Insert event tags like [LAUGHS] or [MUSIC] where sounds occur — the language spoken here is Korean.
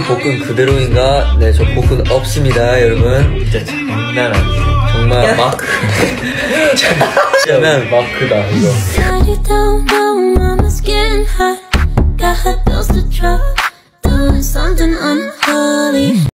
복근 그대로인가? 네, 저 복근 없습니다, 여러분. 진짜 장난 아니에요. 정말 마크. [LAUGHS] 장난 마크다, 이거.